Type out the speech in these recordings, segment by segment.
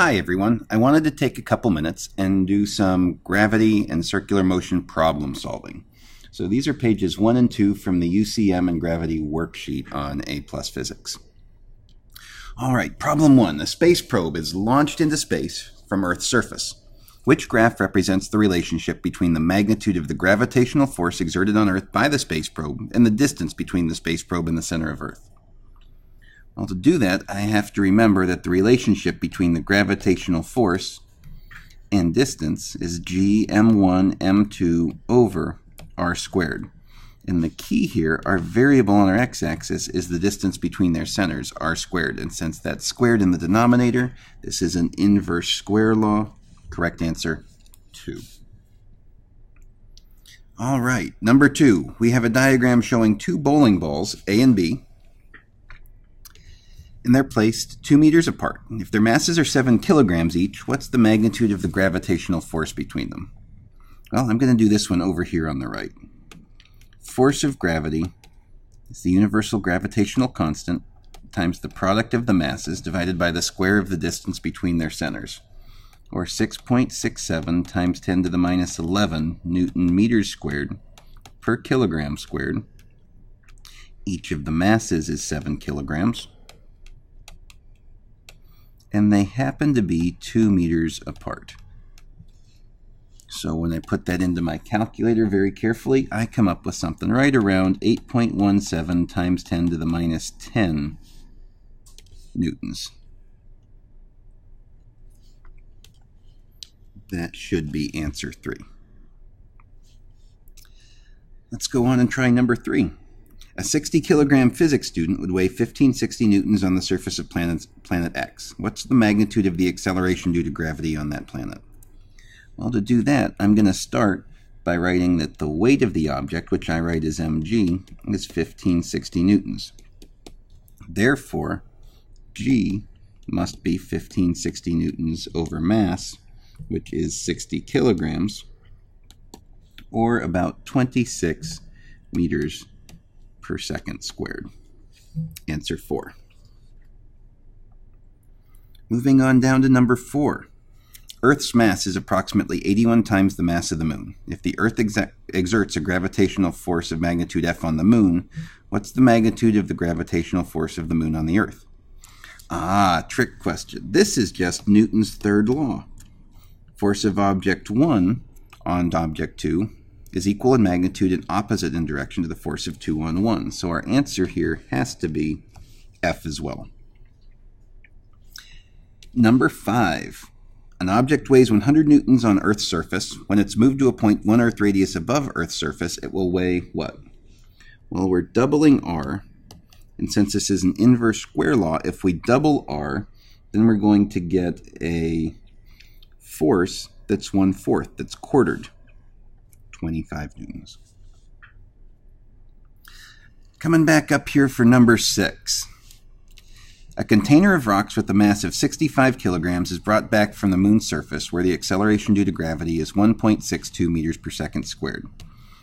Hi everyone. I wanted to take a couple minutes and do some gravity and circular motion problem solving. So these are pages 1 and 2 from the UCM and gravity worksheet on A plus physics. All right, problem 1. A space probe is launched into space from Earth's surface. Which graph represents the relationship between the magnitude of the gravitational force exerted on Earth by the space probe and the distance between the space probe and the center of Earth? Well, to do that, I have to remember that the relationship between the gravitational force and distance is g m1 m2 over r squared. And the key here, our variable on our x-axis is the distance between their centers, r squared. And since that's squared in the denominator, this is an inverse square law. Correct answer, 2. All right, number 2. We have a diagram showing two bowling balls, A and B, and they're placed two meters apart. If their masses are seven kilograms each, what's the magnitude of the gravitational force between them? Well, I'm going to do this one over here on the right. Force of gravity is the universal gravitational constant times the product of the masses divided by the square of the distance between their centers, or 6.67 times 10 to the minus 11 newton meters squared per kilogram squared. Each of the masses is 7 kilograms and they happen to be two meters apart. So when I put that into my calculator very carefully, I come up with something right around 8.17 times 10 to the minus 10 newtons. That should be answer 3. Let's go on and try number 3. A 60 kilogram physics student would weigh 1560 newtons on the surface of planet, planet X. What's the magnitude of the acceleration due to gravity on that planet? Well, to do that, I'm going to start by writing that the weight of the object, which I write as mg, is 1560 newtons. Therefore, g must be 1560 newtons over mass, which is 60 kilograms, or about 26 meters per second squared. Answer 4. Moving on down to number 4. Earth's mass is approximately 81 times the mass of the moon. If the Earth exerts a gravitational force of magnitude F on the moon, what's the magnitude of the gravitational force of the moon on the Earth? Ah, trick question. This is just Newton's third law. Force of object 1 on object 2 is equal in magnitude and opposite in direction to the force of 2 on 1. So our answer here has to be F as well. Number 5. An object weighs 100 newtons on Earth's surface. When it's moved to a point 1 Earth radius above Earth's surface, it will weigh what? Well, we're doubling r. And since this is an inverse square law, if we double r, then we're going to get a force that's one-fourth, that's quartered. 25 newtons. Coming back up here for number six. A container of rocks with a mass of 65 kilograms is brought back from the moon's surface where the acceleration due to gravity is 1.62 meters per second squared.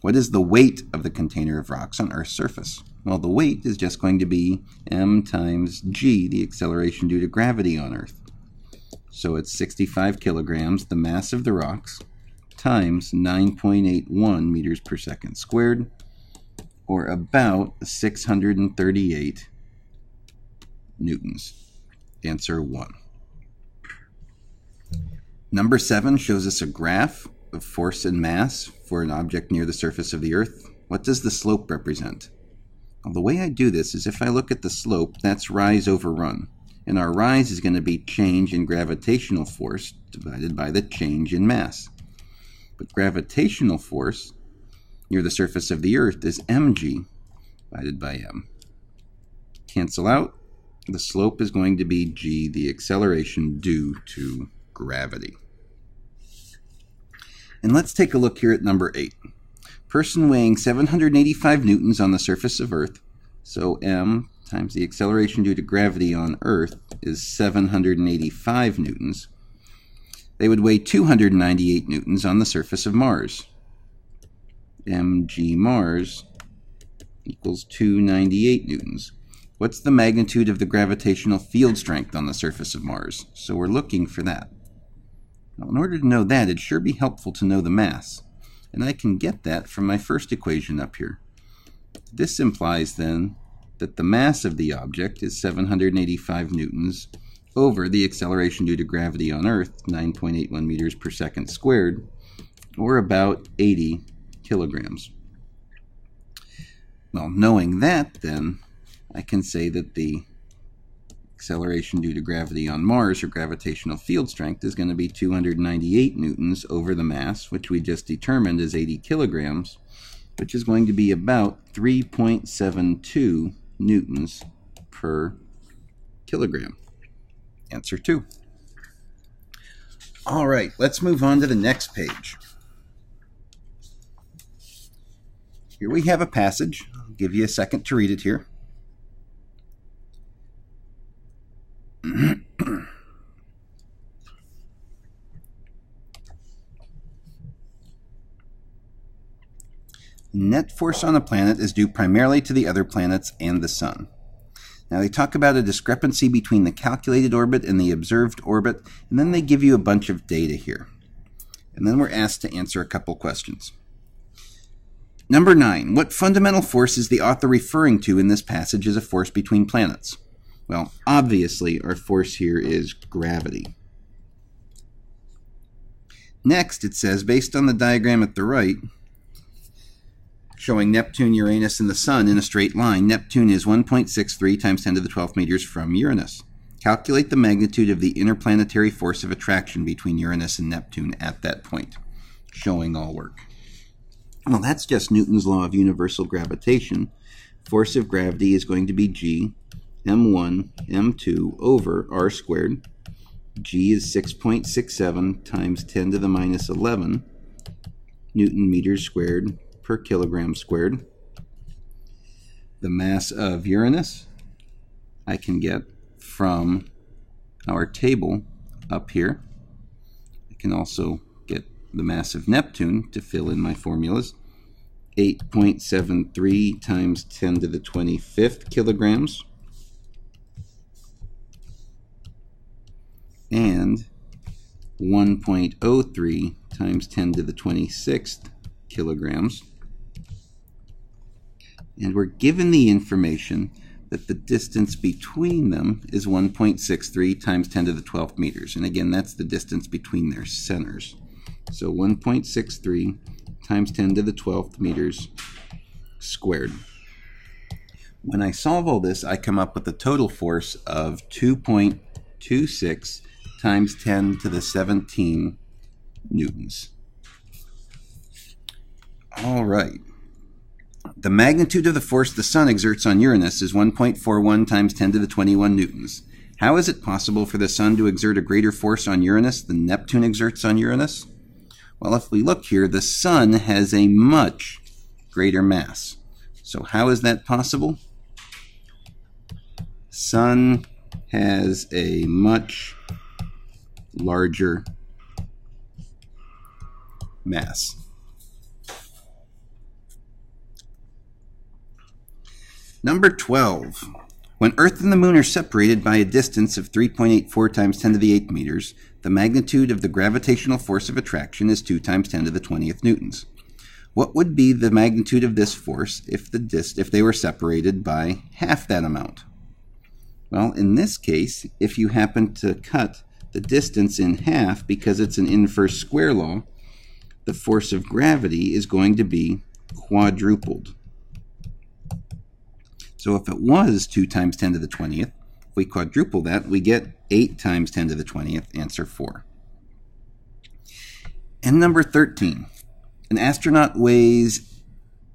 What is the weight of the container of rocks on Earth's surface? Well, the weight is just going to be m times g, the acceleration due to gravity on Earth. So it's 65 kilograms, the mass of the rocks, times 9.81 meters per second squared, or about 638 newtons. Answer 1. Number 7 shows us a graph of force and mass for an object near the surface of the Earth. What does the slope represent? Well, the way I do this is if I look at the slope, that's rise over run. And our rise is going to be change in gravitational force divided by the change in mass. But gravitational force near the surface of the Earth is mg divided by m. Cancel out. The slope is going to be g, the acceleration due to gravity. And let's take a look here at number 8. Person weighing 785 newtons on the surface of Earth, so m times the acceleration due to gravity on Earth is 785 newtons, they would weigh 298 newtons on the surface of Mars. mg Mars equals 298 newtons. What's the magnitude of the gravitational field strength on the surface of Mars? So we're looking for that. Now, in order to know that, it'd sure be helpful to know the mass. And I can get that from my first equation up here. This implies then that the mass of the object is 785 newtons over the acceleration due to gravity on Earth, 9.81 meters per second squared, or about 80 kilograms. Well, knowing that, then, I can say that the acceleration due to gravity on Mars, or gravitational field strength, is going to be 298 newtons over the mass, which we just determined is 80 kilograms, which is going to be about 3.72 newtons per kilogram. Answer 2. All right, let's move on to the next page. Here we have a passage. I'll give you a second to read it here. Net force on a planet is due primarily to the other planets and the Sun. Now, they talk about a discrepancy between the calculated orbit and the observed orbit, and then they give you a bunch of data here. And then we're asked to answer a couple questions. Number nine, what fundamental force is the author referring to in this passage as a force between planets? Well, obviously, our force here is gravity. Next, it says, based on the diagram at the right, showing Neptune, Uranus, and the Sun in a straight line, Neptune is 1.63 times 10 to the 12th meters from Uranus. Calculate the magnitude of the interplanetary force of attraction between Uranus and Neptune at that point, showing all work. Well, that's just Newton's law of universal gravitation. Force of gravity is going to be G m1 m2 over r squared. G is 6.67 times 10 to the minus 11 Newton meters squared per kilogram squared. The mass of Uranus I can get from our table up here. I can also get the mass of Neptune to fill in my formulas. 8.73 times 10 to the 25th kilograms. And 1.03 times 10 to the 26th kilograms and we're given the information that the distance between them is 1.63 times 10 to the 12th meters. And again, that's the distance between their centers. So 1.63 times 10 to the 12th meters squared. When I solve all this, I come up with a total force of 2.26 times 10 to the 17 newtons. All right. The magnitude of the force the Sun exerts on Uranus is 1.41 times 10 to the 21 newtons. How is it possible for the Sun to exert a greater force on Uranus than Neptune exerts on Uranus? Well, if we look here, the Sun has a much greater mass. So how is that possible? Sun has a much larger mass. Number 12. When Earth and the Moon are separated by a distance of 3.84 times 10 to the 8th meters, the magnitude of the gravitational force of attraction is 2 times 10 to the 20th newtons. What would be the magnitude of this force if, the dist if they were separated by half that amount? Well, in this case, if you happen to cut the distance in half because it's an inverse square law, the force of gravity is going to be quadrupled. So if it was 2 times 10 to the 20th, if we quadruple that, we get 8 times 10 to the 20th, answer 4. And number 13. An astronaut weighs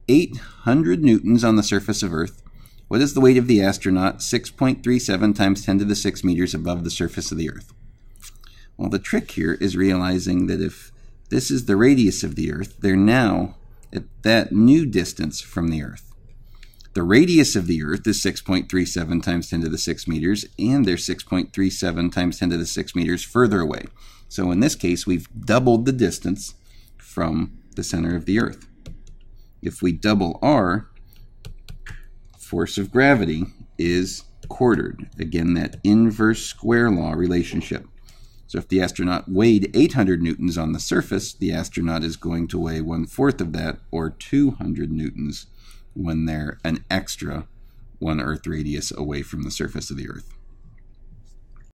800 newtons on the surface of Earth. What is the weight of the astronaut 6.37 times 10 to the 6 meters above the surface of the Earth? Well, the trick here is realizing that if this is the radius of the Earth, they're now at that new distance from the Earth. The radius of the Earth is 6.37 times 10 to the 6 meters, and they're 6.37 times 10 to the 6 meters further away. So in this case, we've doubled the distance from the center of the Earth. If we double r, force of gravity is quartered. Again, that inverse square law relationship. So if the astronaut weighed 800 newtons on the surface, the astronaut is going to weigh one fourth of that, or 200 newtons when they're an extra one Earth radius away from the surface of the Earth.